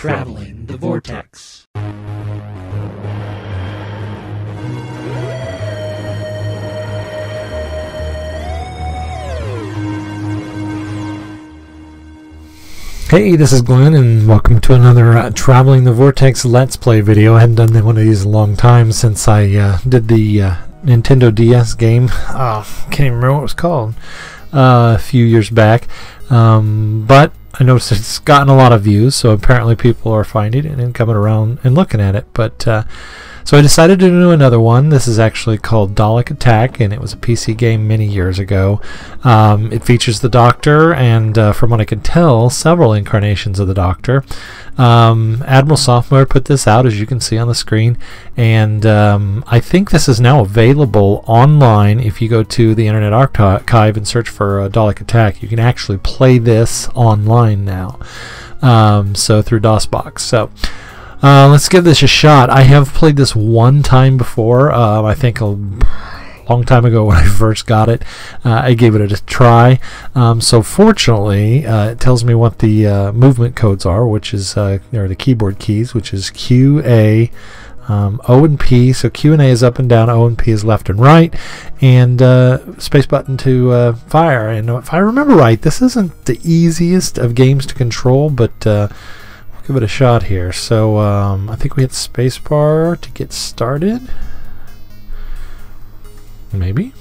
Traveling the Vortex. Hey, this is Glenn, and welcome to another uh, Traveling the Vortex Let's Play video. I hadn't done one of these in a long time since I uh, did the uh, Nintendo DS game. Oh, can't even remember what it was called. Uh, a few years back. Um, but I noticed it's gotten a lot of views, so apparently people are finding it and coming around and looking at it. But uh, so I decided to do another one. This is actually called Dalek Attack, and it was a PC game many years ago. Um, it features the Doctor, and uh, from what I can tell, several incarnations of the Doctor. Um, Admiral Software put this out, as you can see on the screen, and um, I think this is now available online. If you go to the Internet Archive and search for uh, Dalek Attack, you can actually play this online now. Um, so through DOSBox. So. Uh, let's give this a shot. I have played this one time before. Uh, I think a long time ago when I first got it. Uh, I gave it a try. Um, so fortunately, uh, it tells me what the uh, movement codes are, which is uh, or the keyboard keys, which is Q, A. Um, o and P, so Q and A is up and down, O and P is left and right, and space button to fire. And if I remember right, this isn't the easiest of games to control, but give it a shot here. So um, I think we hit spacebar to get started. Maybe.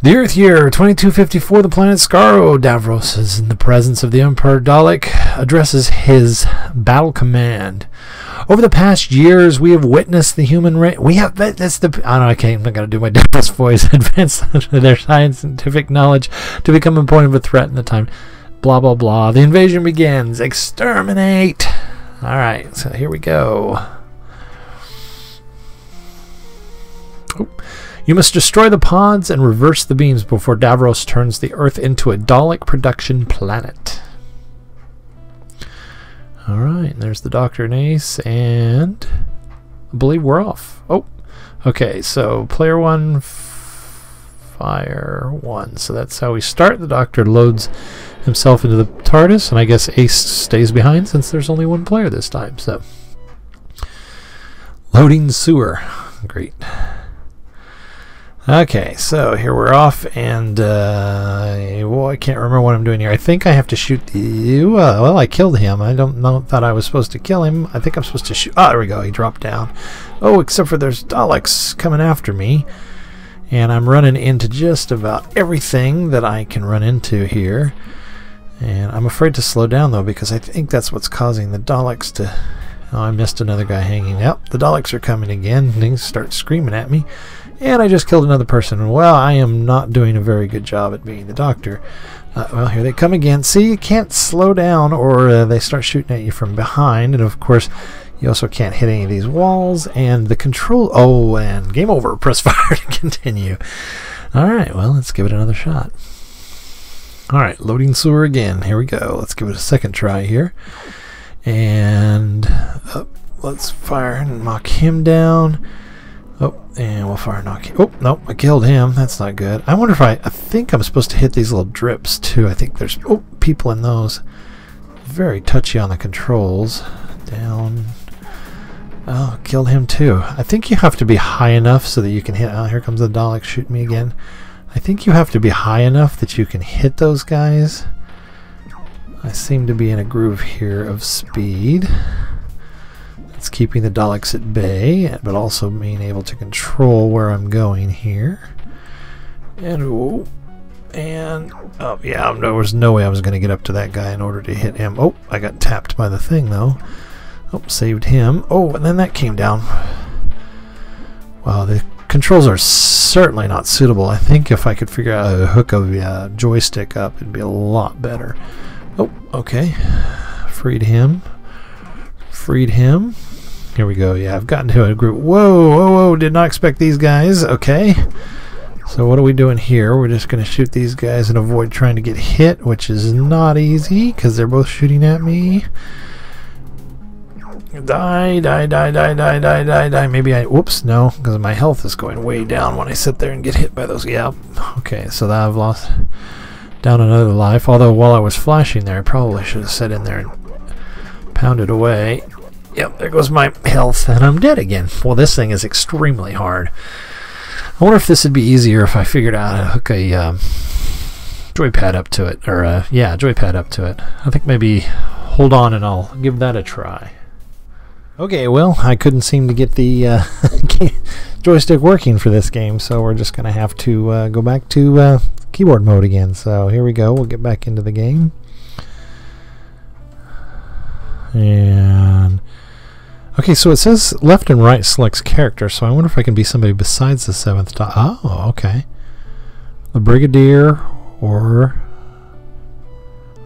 The Earth year 2254, the planet Skaro. Davros is in the presence of the Emperor Dalek, addresses his battle command. Over the past years, we have witnessed the human race. We have that's the. I don't know. I can't. I'm not to do my Davros voice. Advance their scientific knowledge to become a point of a threat in the time. Blah blah blah. The invasion begins. Exterminate. All right. So here we go. Oh. You must destroy the pods and reverse the beams before Davros turns the Earth into a Dalek production planet. Alright, there's the Doctor and Ace, and I believe we're off. Oh, okay, so player one, fire one. So that's how we start. The Doctor loads himself into the TARDIS, and I guess Ace stays behind since there's only one player this time. So, loading sewer. Great. Okay, so here we're off, and uh, well, I can't remember what I'm doing here. I think I have to shoot the. Uh, well, I killed him. I don't know. Thought I was supposed to kill him. I think I'm supposed to shoot. Oh, there we go. He dropped down. Oh, except for there's Daleks coming after me, and I'm running into just about everything that I can run into here. And I'm afraid to slow down though because I think that's what's causing the Daleks to. Oh, I missed another guy hanging. Yep, the Daleks are coming again. Things start screaming at me. And I just killed another person. Well, I am not doing a very good job at being the doctor. Uh, well, here they come again. See, you can't slow down or uh, they start shooting at you from behind. And of course, you also can't hit any of these walls. And the control... Oh, and game over. Press fire to continue. Alright, well, let's give it another shot. Alright, loading sewer again. Here we go. Let's give it a second try here. And uh, let's fire and knock him down. Oh, and we'll fire knock. Oh, no, I killed him. That's not good. I wonder if I... I think I'm supposed to hit these little drips, too. I think there's... Oh, people in those. Very touchy on the controls. Down. Oh, killed him, too. I think you have to be high enough so that you can hit... Oh, here comes the Dalek shooting me again. I think you have to be high enough that you can hit those guys. I seem to be in a groove here of speed. It's keeping the Daleks at bay, but also being able to control where I'm going here. And, oh, and, oh, yeah, there was no way I was going to get up to that guy in order to hit him. Oh, I got tapped by the thing, though. Oh, saved him. Oh, and then that came down. Wow, the controls are certainly not suitable. I think if I could figure out a hook a uh, joystick up, it'd be a lot better. Oh, okay. Freed him. Freed him. Here we go. Yeah, I've gotten to a group. Whoa, whoa, whoa. Did not expect these guys. Okay. So what are we doing here? We're just going to shoot these guys and avoid trying to get hit, which is not easy because they're both shooting at me. Die, die, die, die, die, die, die, die. Maybe I... Whoops, no, because my health is going way down when I sit there and get hit by those. Yeah. Okay, so that I've lost down another life. Although while I was flashing there, I probably should have sat in there and pounded away. Yep, there goes my health, and I'm dead again. Well, this thing is extremely hard. I wonder if this would be easier if I figured out how to hook a um, joypad up to it. Or, uh, yeah, joypad up to it. I think maybe hold on and I'll give that a try. Okay, well, I couldn't seem to get the uh, joystick working for this game, so we're just going to have to uh, go back to uh, keyboard mode again. So here we go. We'll get back into the game. And okay, so it says left and right selects character. So I wonder if I can be somebody besides the seventh. Oh, okay. The brigadier, or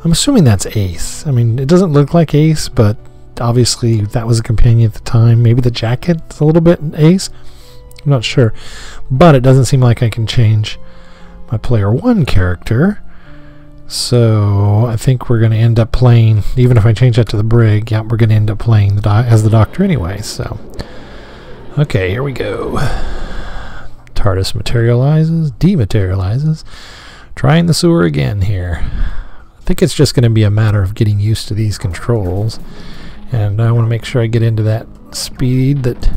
I'm assuming that's Ace. I mean, it doesn't look like Ace, but obviously that was a companion at the time. Maybe the jacket's a little bit Ace. I'm not sure, but it doesn't seem like I can change my player one character. So I think we're going to end up playing, even if I change that to the brig, yeah, we're going to end up playing the as the Doctor anyway. So, okay, here we go. TARDIS materializes, dematerializes. Trying the sewer again here. I think it's just going to be a matter of getting used to these controls. And I want to make sure I get into that speed that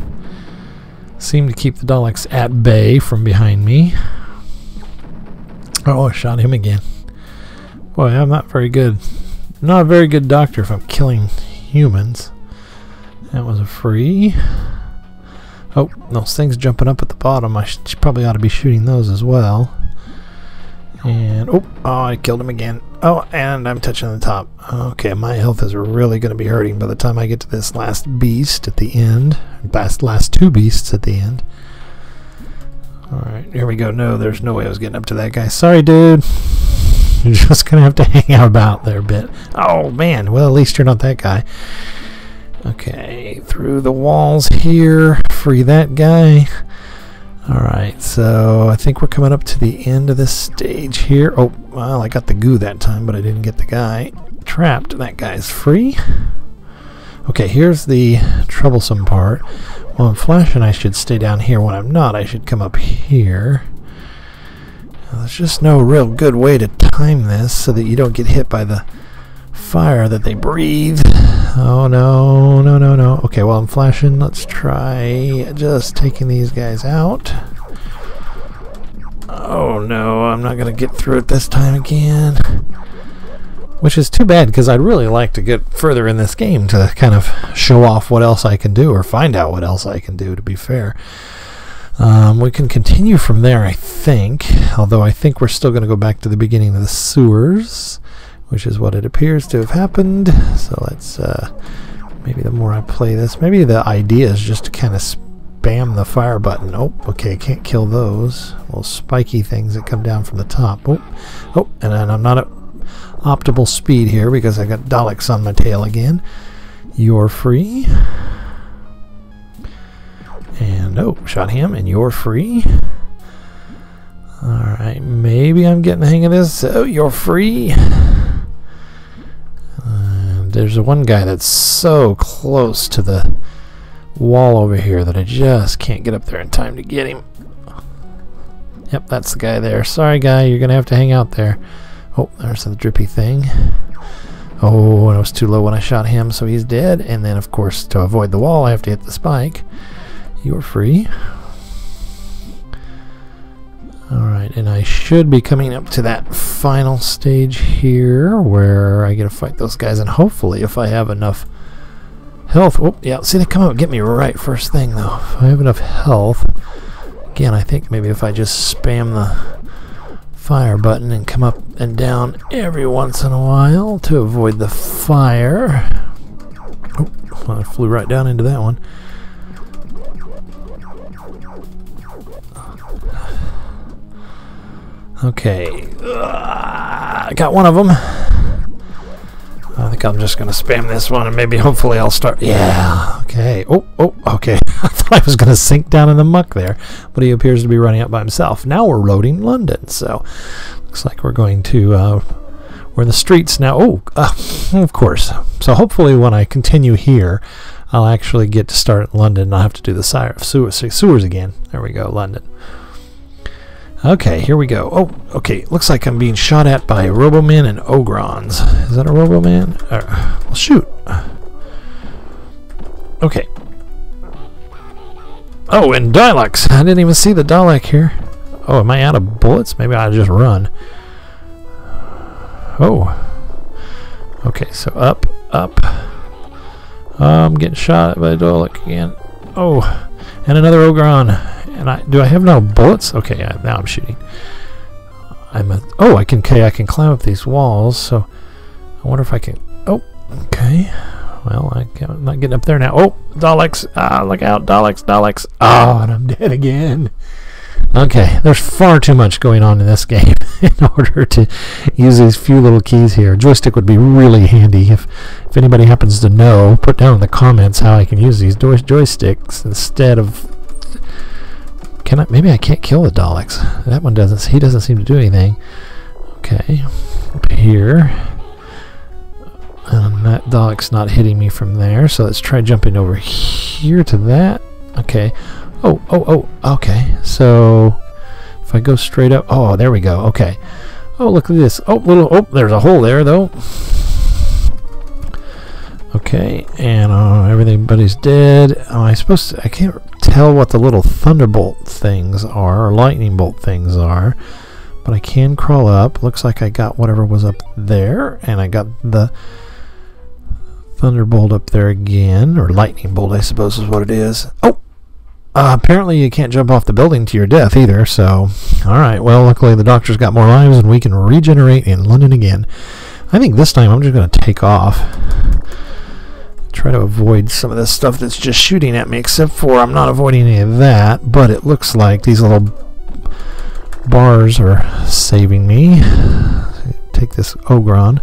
seemed to keep the Daleks at bay from behind me. Oh, I shot him again. Boy, I'm not very good. Not a very good doctor if I'm killing humans. That was a free. Oh, those things jumping up at the bottom. I should, probably ought to be shooting those as well. And, oh, oh, I killed him again. Oh, and I'm touching the top. Okay, my health is really going to be hurting by the time I get to this last beast at the end. Last, last two beasts at the end. Alright, here we go. No, there's no way I was getting up to that guy. Sorry, dude. You're just going to have to hang out about there a bit. Oh, man. Well, at least you're not that guy. Okay, through the walls here. Free that guy. Alright, so I think we're coming up to the end of this stage here. Oh, well, I got the goo that time, but I didn't get the guy trapped. That guy's free. Okay, here's the troublesome part. Well, I'm flashing, I should stay down here. When I'm not, I should come up here. There's just no real good way to time this so that you don't get hit by the fire that they breathe. Oh no, no, no, no. Okay, well I'm flashing. Let's try just taking these guys out. Oh no, I'm not going to get through it this time again. Which is too bad because I'd really like to get further in this game to kind of show off what else I can do or find out what else I can do, to be fair. Um, we can continue from there, I think, although I think we're still going to go back to the beginning of the sewers, which is what it appears to have happened. So let's, uh, maybe the more I play this, maybe the idea is just to kind of spam the fire button. Oh, okay, can't kill those. Little spiky things that come down from the top. Oh, oh, and I'm not at optimal speed here because I got Daleks on my tail again. You're free. Oh, shot him, and you're free. Alright, maybe I'm getting the hang of this. Oh, you're free. And there's one guy that's so close to the wall over here that I just can't get up there in time to get him. Yep, that's the guy there. Sorry, guy, you're going to have to hang out there. Oh, there's the drippy thing. Oh, and it was too low when I shot him, so he's dead. And then, of course, to avoid the wall, I have to hit the spike. You're free. Alright, and I should be coming up to that final stage here where I get to fight those guys, and hopefully, if I have enough health. Oh, yeah, see, they come out and get me right first thing, though. If I have enough health, again, I think maybe if I just spam the fire button and come up and down every once in a while to avoid the fire. Oh, I flew right down into that one. Okay, uh, I got one of them. I think I'm just going to spam this one and maybe hopefully I'll start. Yeah, okay. Oh, oh, okay. I thought I was going to sink down in the muck there, but he appears to be running up by himself. Now we're loading London, so looks like we're going to. Uh, we're in the streets now. Oh, uh, of course. So hopefully when I continue here, I'll actually get to start in London I'll have to do the sewers again. There we go, London. Okay, here we go. Oh, okay. Looks like I'm being shot at by Roboman and Ogrons. Is that a Roboman? Uh, well, shoot. Okay. Oh, and Daleks. I didn't even see the Dalek here. Oh, am I out of bullets? Maybe I'll just run. Oh. Okay, so up, up. Oh, I'm getting shot by a Dalek again. Oh, and another Ogron. And I do I have no bullets? Okay, yeah, now I'm shooting. I'm a, oh, I can okay, I can climb up these walls. So I wonder if I can. Oh, okay. Well, I am not getting up there now. Oh, Daleks! Ah, look out, Daleks, Daleks! Oh, and I'm dead again. Okay, there's far too much going on in this game in order to use these few little keys here. Joystick would be really handy if if anybody happens to know. Put down in the comments how I can use these joysticks instead of can I? Maybe I can't kill the Daleks. That one doesn't. He doesn't seem to do anything. Okay, up here. And that Dalek's not hitting me from there. So let's try jumping over here to that. Okay. Oh, oh, oh. Okay. So if I go straight up. Oh, there we go. Okay. Oh, look at this. Oh, little. Oh, there's a hole there though. Okay, and uh, everybody's dead. Oh, I supposed to, I can't tell what the little thunderbolt things are, or lightning bolt things are, but I can crawl up. Looks like I got whatever was up there, and I got the thunderbolt up there again, or lightning bolt, I suppose is what it is. Oh, uh, apparently you can't jump off the building to your death either, so, alright, well, luckily the doctor's got more lives and we can regenerate in London again. I think this time I'm just going to take off try to avoid some of this stuff that's just shooting at me, except for I'm not avoiding any of that, but it looks like these little bars are saving me. Take this Ogron,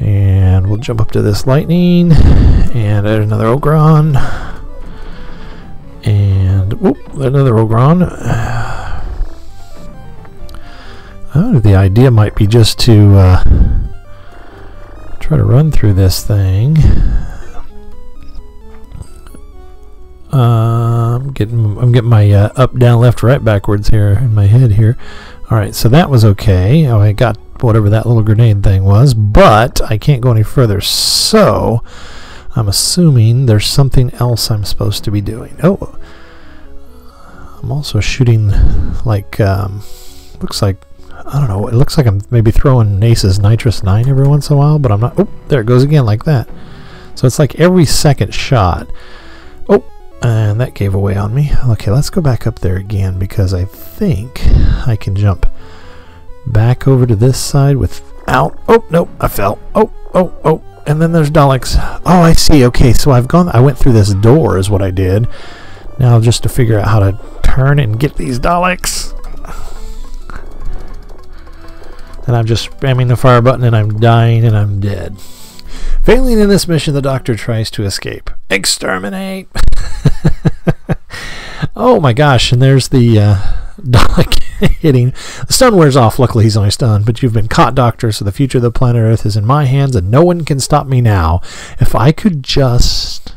and we'll jump up to this lightning, and another Ogron, and whoop, another Ogron. Oh, the idea might be just to uh, try to run through this thing. Uh, I'm getting I'm getting my uh, up, down, left, right, backwards here in my head here. All right, so that was okay. Oh, I got whatever that little grenade thing was, but I can't go any further. So I'm assuming there's something else I'm supposed to be doing. Oh, I'm also shooting like um, looks like I don't know. It looks like I'm maybe throwing Ace's Nitrous 9 every once in a while, but I'm not. Oh, there it goes again, like that. So it's like every second shot. Oh, and that gave away on me. Okay, let's go back up there again because I think I can jump back over to this side without. Oh, no, I fell. Oh, oh, oh. And then there's Daleks. Oh, I see. Okay, so I've gone. I went through this door, is what I did. Now, just to figure out how to turn and get these Daleks. And I'm just spamming the fire button and I'm dying and I'm dead. Failing in this mission, the doctor tries to escape. Exterminate! oh my gosh, and there's the uh, hitting. The stun wears off. Luckily, he's only stunned, but you've been caught, Doctor, so the future of the planet Earth is in my hands and no one can stop me now. If I could just.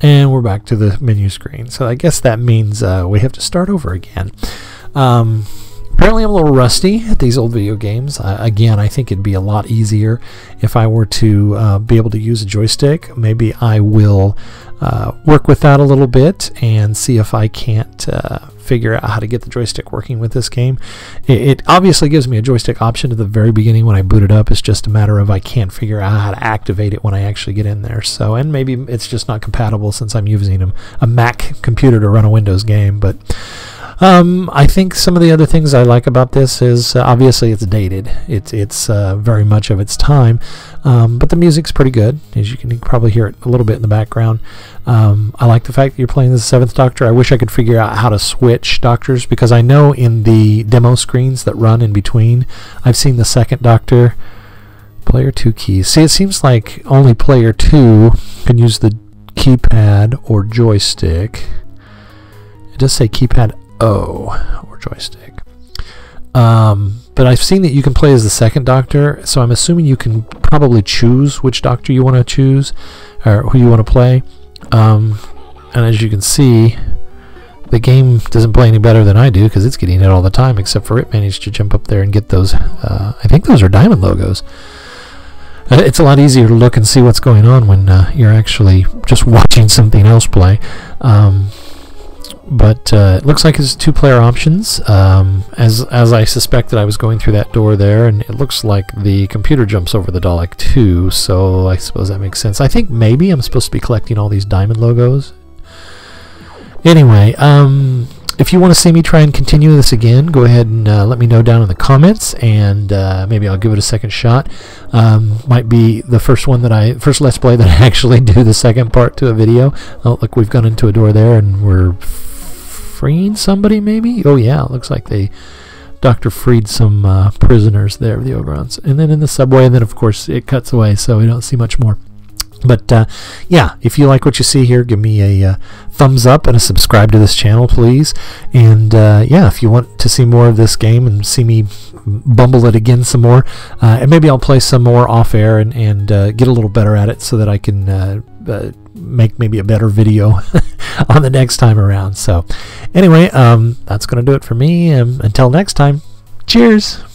And we're back to the menu screen. So I guess that means uh, we have to start over again. Um, Apparently, I'm a little rusty at these old video games. Again, I think it'd be a lot easier if I were to uh, be able to use a joystick. Maybe I will uh, work with that a little bit and see if I can't uh, figure out how to get the joystick working with this game. It, it, obviously gives me a joystick option at the very beginning when I boot it up. It's just a matter of I can't figure out how to activate it when I actually get in there. So, and maybe it's just not compatible since I'm using a, a Mac computer to run a Windows game, but. Um, I think some of the other things I like about this is uh, obviously it's dated. It's it's uh, very much of its time, um, but the music's pretty good. As you can probably hear it a little bit in the background. Um, I like the fact that you're playing the Seventh Doctor. I wish I could figure out how to switch Doctors because I know in the demo screens that run in between, I've seen the Second Doctor Player 2 keys. See, it seems like only player 2 can use the keypad or joystick. It does say keypad O or joystick. Um, but I've seen that you can play as the second doctor, so I'm assuming you can probably choose which doctor you want to choose or who you want to play. Um, and as you can see, the game doesn't play any better than I do because it's getting it all the time, except for it managed to jump up there and get those. Uh, I think those are diamond logos. Uh, it's a lot easier to look and see what's going on when uh, you're actually just watching something else play. Um, but uh, it looks like it's two player options. Um, as as I suspected, I was going through that door there, and it looks like the computer jumps over the Dalek too. So I suppose that makes sense. I think maybe I'm supposed to be collecting all these diamond logos. Anyway, um, if you want to see me try and continue this again, go ahead and uh, let me know down in the comments, and uh, maybe I'll give it a second shot. Um, might be the first one that I first let's play that I actually do the second part to a video. Oh, look, we've gone into a door there, and we're freeing somebody, maybe? Oh, yeah, looks like they. Doctor freed some uh, prisoners there, the Ogrons. And then in the subway, and then of course it cuts away, so we don't see much more. But uh, yeah, if you like what you see here, give me a uh, thumbs up and a subscribe to this channel, please. And uh, yeah, if you want to see more of this game and see me bumble it again some more, uh, and maybe I'll play some more off air and, and uh, get a little better at it so that I can uh, make maybe a better video on the next time around. So, anyway, um, that's going to do it for me. Um, until next time, cheers.